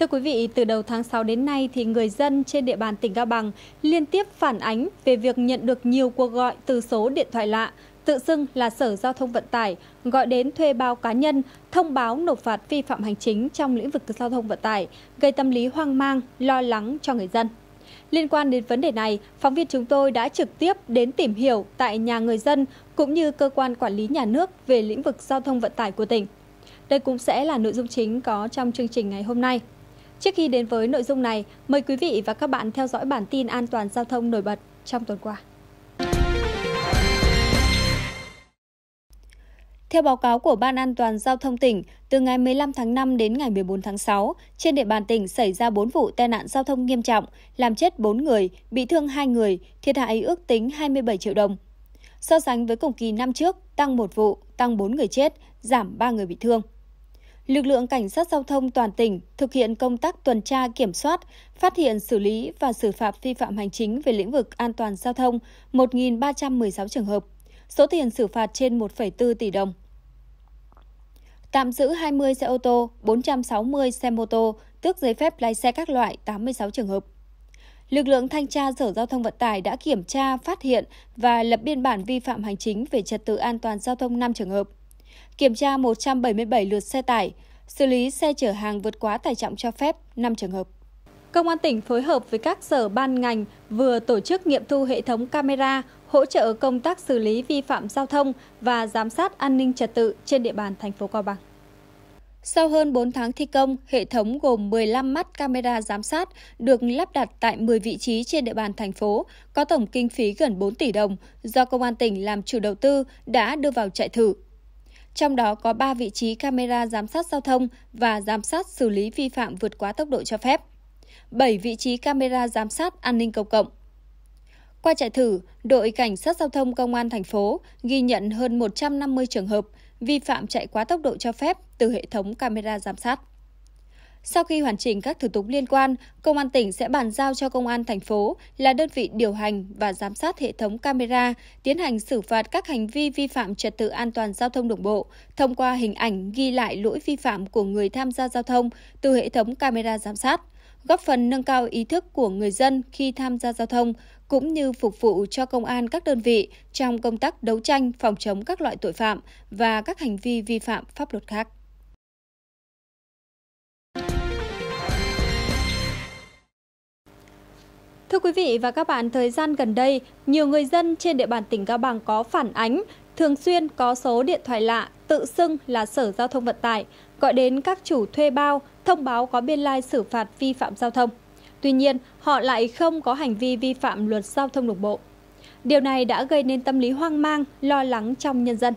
thưa quý vị, từ đầu tháng 6 đến nay thì người dân trên địa bàn tỉnh Cao Bằng liên tiếp phản ánh về việc nhận được nhiều cuộc gọi từ số điện thoại lạ, tự xưng là Sở Giao thông Vận tải, gọi đến thuê bao cá nhân, thông báo nộp phạt vi phạm hành chính trong lĩnh vực giao thông vận tải, gây tâm lý hoang mang, lo lắng cho người dân. Liên quan đến vấn đề này, phóng viên chúng tôi đã trực tiếp đến tìm hiểu tại nhà người dân cũng như cơ quan quản lý nhà nước về lĩnh vực giao thông vận tải của tỉnh. Đây cũng sẽ là nội dung chính có trong chương trình ngày hôm nay. Trước khi đến với nội dung này, mời quý vị và các bạn theo dõi bản tin an toàn giao thông nổi bật trong tuần qua. Theo báo cáo của Ban An toàn Giao thông tỉnh, từ ngày 15 tháng 5 đến ngày 14 tháng 6, trên địa bàn tỉnh xảy ra 4 vụ tai nạn giao thông nghiêm trọng, làm chết 4 người, bị thương 2 người, thiệt hại ước tính 27 triệu đồng. So sánh với cùng kỳ năm trước, tăng một vụ, tăng 4 người chết, giảm 3 người bị thương lực lượng cảnh sát giao thông toàn tỉnh thực hiện công tác tuần tra kiểm soát, phát hiện xử lý và xử phạt vi phạm hành chính về lĩnh vực an toàn giao thông 1.316 trường hợp, số tiền xử phạt trên 1,4 tỷ đồng. Tạm giữ 20 xe ô tô, 460 xe mô tô, tước giấy phép lái xe các loại 86 trường hợp. Lực lượng thanh tra Sở Giao thông Vận tải đã kiểm tra, phát hiện và lập biên bản vi phạm hành chính về trật tự an toàn giao thông 5 trường hợp kiểm tra 177 lượt xe tải, xử lý xe chở hàng vượt quá tải trọng cho phép 5 trường hợp. Công an tỉnh phối hợp với các sở ban ngành vừa tổ chức nghiệm thu hệ thống camera, hỗ trợ công tác xử lý vi phạm giao thông và giám sát an ninh trật tự trên địa bàn thành phố Cao Bằng. Sau hơn 4 tháng thi công, hệ thống gồm 15 mắt camera giám sát được lắp đặt tại 10 vị trí trên địa bàn thành phố, có tổng kinh phí gần 4 tỷ đồng do Công an tỉnh làm chủ đầu tư đã đưa vào chạy thử trong đó có 3 vị trí camera giám sát giao thông và giám sát xử lý vi phạm vượt quá tốc độ cho phép, 7 vị trí camera giám sát an ninh công cộng. Qua chạy thử, đội cảnh sát giao thông công an thành phố ghi nhận hơn 150 trường hợp vi phạm chạy quá tốc độ cho phép từ hệ thống camera giám sát. Sau khi hoàn chỉnh các thủ tục liên quan, Công an tỉnh sẽ bàn giao cho Công an thành phố là đơn vị điều hành và giám sát hệ thống camera, tiến hành xử phạt các hành vi vi phạm trật tự an toàn giao thông đường bộ thông qua hình ảnh ghi lại lỗi vi phạm của người tham gia giao thông từ hệ thống camera giám sát, góp phần nâng cao ý thức của người dân khi tham gia giao thông cũng như phục vụ cho công an các đơn vị trong công tác đấu tranh phòng chống các loại tội phạm và các hành vi vi phạm pháp luật khác. Thưa quý vị và các bạn, thời gian gần đây, nhiều người dân trên địa bàn tỉnh Cao Bằng có phản ánh thường xuyên có số điện thoại lạ tự xưng là Sở Giao thông Vận tải gọi đến các chủ thuê bao thông báo có biên lai xử phạt vi phạm giao thông. Tuy nhiên, họ lại không có hành vi vi phạm luật giao thông đường bộ. Điều này đã gây nên tâm lý hoang mang, lo lắng trong nhân dân.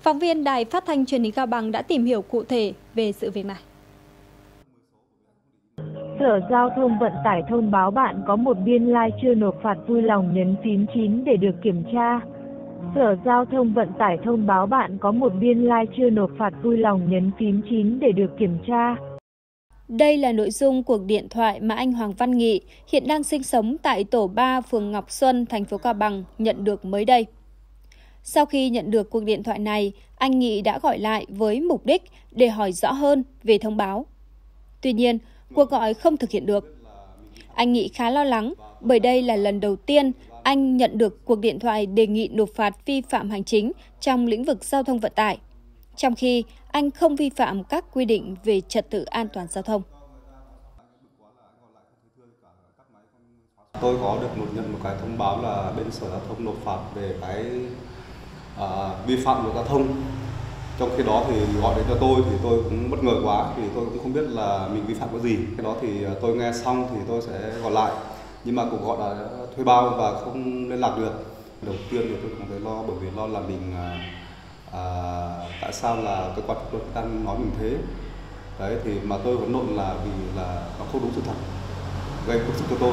Phóng viên Đài Phát thanh Truyền hình Cao Bằng đã tìm hiểu cụ thể về sự việc này. Sở Giao thông Vận tải thông báo bạn có một biên lai chưa nộp phạt vui lòng nhấn phím 9 để được kiểm tra. Sở Giao thông Vận tải thông báo bạn có một biên lai chưa nộp phạt vui lòng nhấn phím 9 để được kiểm tra. Đây là nội dung cuộc điện thoại mà anh Hoàng Văn Nghị, hiện đang sinh sống tại tổ 3 phường Ngọc Xuân, thành phố Cao Bằng, nhận được mới đây. Sau khi nhận được cuộc điện thoại này, anh Nghị đã gọi lại với mục đích để hỏi rõ hơn về thông báo. Tuy nhiên, cuộc gọi không thực hiện được. Anh Nghị khá lo lắng bởi đây là lần đầu tiên anh nhận được cuộc điện thoại đề nghị nộp phạt vi phạm hành chính trong lĩnh vực giao thông vận tải, trong khi anh không vi phạm các quy định về trật tự an toàn giao thông. Tôi có được một nhận một cái thông báo là bên Sở Giao thông nộp phạt về cái uh, vi phạm luật giao thông trong khi đó thì gọi đến cho tôi thì tôi cũng bất ngờ quá thì tôi cũng không biết là mình vi phạm cái gì. Cái đó thì ờ, tôi nghe xong thì tôi sẽ gọi lại. Nhưng mà cuộc gọi là thuê bao và không liên lạc được. Đầu tiên thì tôi cũng thấy lo bởi vì lo là mình à, à, tại sao là cơ quan pháp luật đang nói mình thế? Đấy thì mà tôi vẫn nộn là vì là nó không đúng sự thật gây bức xúc cho tôi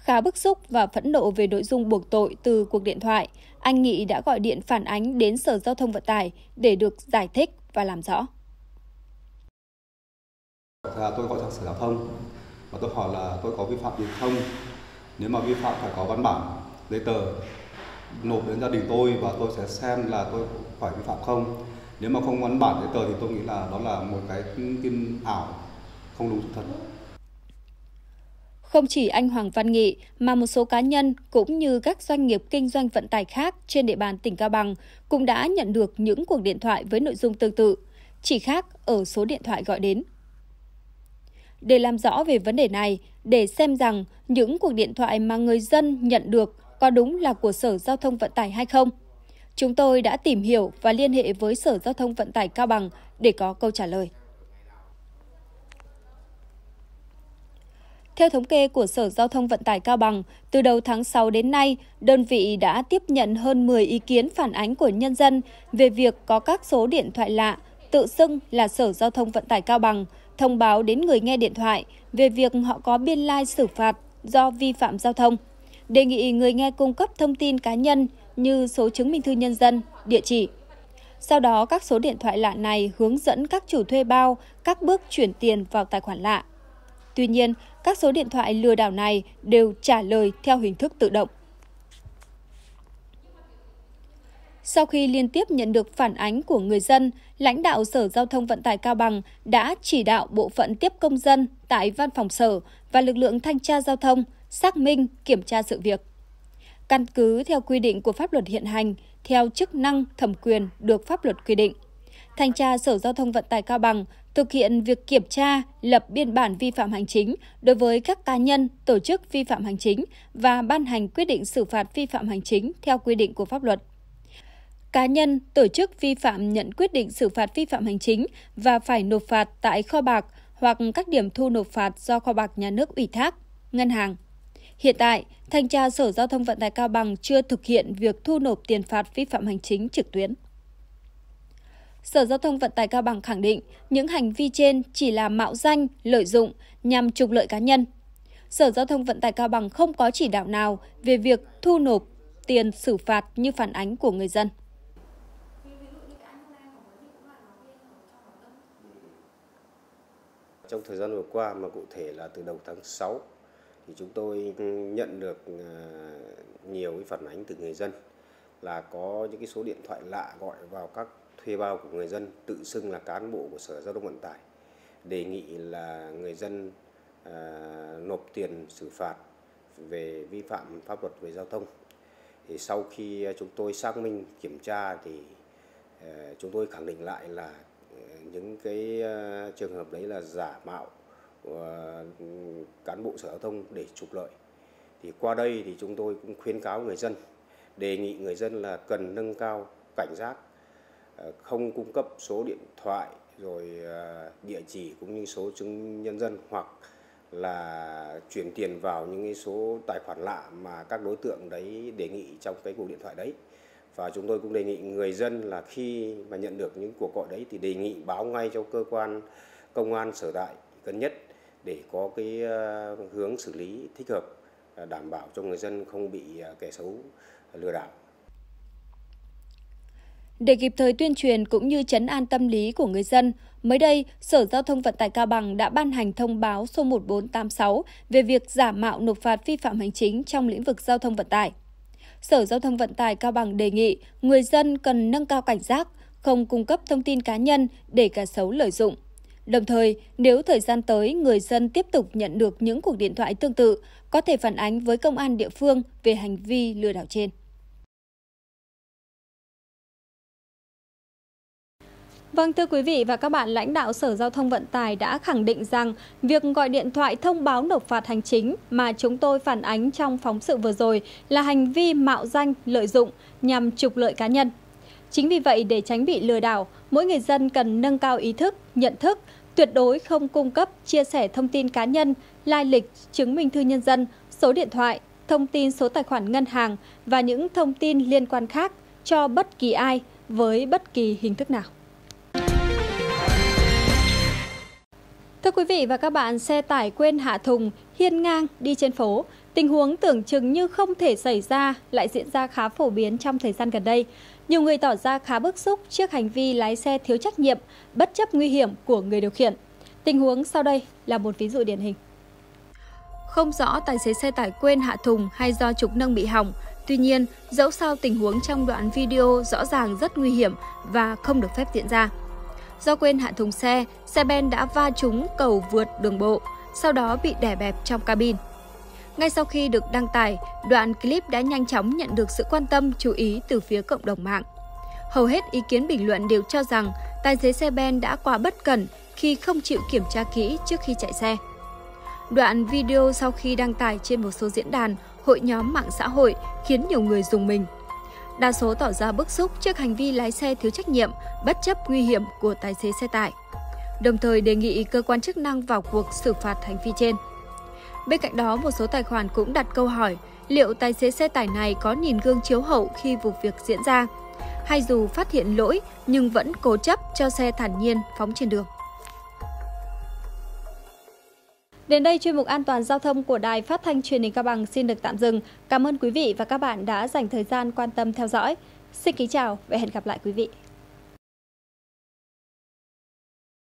khá bức xúc và phẫn nộ về nội dung buộc tội từ cuộc điện thoại, anh Nghị đã gọi điện phản ánh đến Sở Giao thông Vận tải để được giải thích và làm rõ. Là tôi gọi sang Sở Giao thông và tôi hỏi là tôi có vi phạm gì không? Nếu mà vi phạm phải có văn bản, giấy tờ nộp đến gia đình tôi và tôi sẽ xem là tôi phải vi phạm không. Nếu mà không văn bản giấy tờ thì tôi nghĩ là đó là một cái tin ảo không đúng sự thật. Không chỉ anh Hoàng Văn Nghị mà một số cá nhân cũng như các doanh nghiệp kinh doanh vận tải khác trên địa bàn tỉnh Cao Bằng cũng đã nhận được những cuộc điện thoại với nội dung tương tự, chỉ khác ở số điện thoại gọi đến. Để làm rõ về vấn đề này, để xem rằng những cuộc điện thoại mà người dân nhận được có đúng là của Sở Giao thông Vận tải hay không, chúng tôi đã tìm hiểu và liên hệ với Sở Giao thông Vận tải Cao Bằng để có câu trả lời. Theo thống kê của Sở Giao thông Vận tải Cao Bằng, từ đầu tháng 6 đến nay, đơn vị đã tiếp nhận hơn 10 ý kiến phản ánh của nhân dân về việc có các số điện thoại lạ tự xưng là Sở Giao thông Vận tải Cao Bằng thông báo đến người nghe điện thoại về việc họ có biên lai xử phạt do vi phạm giao thông. Đề nghị người nghe cung cấp thông tin cá nhân như số chứng minh thư nhân dân, địa chỉ. Sau đó, các số điện thoại lạ này hướng dẫn các chủ thuê bao các bước chuyển tiền vào tài khoản lạ. Tuy nhiên, các số điện thoại lừa đảo này đều trả lời theo hình thức tự động. Sau khi liên tiếp nhận được phản ánh của người dân, lãnh đạo Sở Giao thông Vận tải Cao Bằng đã chỉ đạo bộ phận tiếp công dân tại văn phòng sở và lực lượng thanh tra giao thông xác minh, kiểm tra sự việc. Căn cứ theo quy định của pháp luật hiện hành, theo chức năng thẩm quyền được pháp luật quy định. Thanh tra Sở Giao thông Vận tải Cao Bằng thực hiện việc kiểm tra, lập biên bản vi phạm hành chính đối với các cá nhân, tổ chức vi phạm hành chính và ban hành quyết định xử phạt vi phạm hành chính theo quy định của pháp luật. Cá nhân, tổ chức vi phạm nhận quyết định xử phạt vi phạm hành chính và phải nộp phạt tại kho bạc hoặc các điểm thu nộp phạt do kho bạc nhà nước ủy thác, ngân hàng. Hiện tại, Thanh tra Sở Giao thông Vận tải Cao Bằng chưa thực hiện việc thu nộp tiền phạt vi phạm hành chính trực tuyến. Sở Giao thông Vận tải Cao Bằng khẳng định những hành vi trên chỉ là mạo danh, lợi dụng nhằm trục lợi cá nhân. Sở Giao thông Vận tải Cao Bằng không có chỉ đạo nào về việc thu nộp tiền xử phạt như phản ánh của người dân. Trong thời gian vừa qua mà cụ thể là từ đầu tháng 6 thì chúng tôi nhận được à, nhiều cái phản ánh từ người dân là có những cái số điện thoại lạ gọi vào các thuê bao của người dân tự xưng là cán bộ của Sở Giao thông Vận tải đề nghị là người dân à, nộp tiền xử phạt về vi phạm pháp luật về giao thông. Thì sau khi chúng tôi xác minh kiểm tra thì à, chúng tôi khẳng định lại là à, những cái à, trường hợp đấy là giả mạo của cán bộ sở giao thông để trục lợi. Thì qua đây thì chúng tôi cũng khuyến cáo người dân đề nghị người dân là cần nâng cao cảnh giác không cung cấp số điện thoại, rồi ờ, địa chỉ cũng như số chứng nhân dân hoặc là chuyển tiền vào những cái số tài khoản lạ mà các đối tượng đấy đề nghị trong cái cuộc điện thoại đấy. Và chúng tôi cũng đề nghị người dân là khi mà nhận được những cuộc gọi đấy thì đề nghị báo ngay cho cơ quan, công an, sở tại gần nhất để có cái ờ, hướng xử lý thích hợp ờ, đảm bảo cho người dân không bị kẻ xấu lừa đảo để kịp thời tuyên truyền cũng như chấn an tâm lý của người dân, mới đây, Sở Giao thông Vận tải Cao Bằng đã ban hành thông báo số 1486 về việc giả mạo nộp phạt vi phạm hành chính trong lĩnh vực giao thông vận tải. Sở Giao thông Vận tải Cao Bằng đề nghị người dân cần nâng cao cảnh giác, không cung cấp thông tin cá nhân để kẻ xấu lợi dụng. Đồng thời, nếu thời gian tới người dân tiếp tục nhận được những cuộc điện thoại tương tự, có thể phản ánh với công an địa phương về hành vi lừa đảo trên. Vâng thưa quý vị và các bạn, lãnh đạo Sở Giao thông Vận tải đã khẳng định rằng việc gọi điện thoại thông báo nộp phạt hành chính mà chúng tôi phản ánh trong phóng sự vừa rồi là hành vi mạo danh, lợi dụng nhằm trục lợi cá nhân. Chính vì vậy để tránh bị lừa đảo, mỗi người dân cần nâng cao ý thức, nhận thức, tuyệt đối không cung cấp, chia sẻ thông tin cá nhân, lai lịch, chứng minh thư nhân dân, số điện thoại, thông tin số tài khoản ngân hàng và những thông tin liên quan khác cho bất kỳ ai với bất kỳ hình thức nào. Thưa quý vị và các bạn, xe tải quên hạ thùng, hiên ngang đi trên phố. Tình huống tưởng chừng như không thể xảy ra lại diễn ra khá phổ biến trong thời gian gần đây. Nhiều người tỏ ra khá bức xúc trước hành vi lái xe thiếu trách nhiệm, bất chấp nguy hiểm của người điều khiển. Tình huống sau đây là một ví dụ điển hình. Không rõ tài xế xe tải quên hạ thùng hay do trục nâng bị hỏng. Tuy nhiên, dẫu sao tình huống trong đoạn video rõ ràng rất nguy hiểm và không được phép diễn ra. Do quên hạ thùng xe, xe ben đã va trúng cầu vượt đường bộ, sau đó bị đè bẹp trong cabin. Ngay sau khi được đăng tải, đoạn clip đã nhanh chóng nhận được sự quan tâm, chú ý từ phía cộng đồng mạng. Hầu hết ý kiến bình luận đều cho rằng tài xế xe ben đã quá bất cẩn khi không chịu kiểm tra kỹ trước khi chạy xe. Đoạn video sau khi đăng tải trên một số diễn đàn, hội nhóm mạng xã hội khiến nhiều người dùng mình. Đa số tỏ ra bức xúc trước hành vi lái xe thiếu trách nhiệm, bất chấp nguy hiểm của tài xế xe tải. Đồng thời đề nghị cơ quan chức năng vào cuộc xử phạt hành vi trên. Bên cạnh đó, một số tài khoản cũng đặt câu hỏi liệu tài xế xe tải này có nhìn gương chiếu hậu khi vụ việc diễn ra, hay dù phát hiện lỗi nhưng vẫn cố chấp cho xe thản nhiên phóng trên đường. Đến đây chuyên mục an toàn giao thông của Đài Phát thanh Truyền hình Cao Bằng xin được tạm dừng. Cảm ơn quý vị và các bạn đã dành thời gian quan tâm theo dõi. Xin kính chào và hẹn gặp lại quý vị.